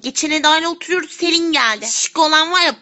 Geçen Eda ile oturuyoruz Selin geldi. Şık olan var ya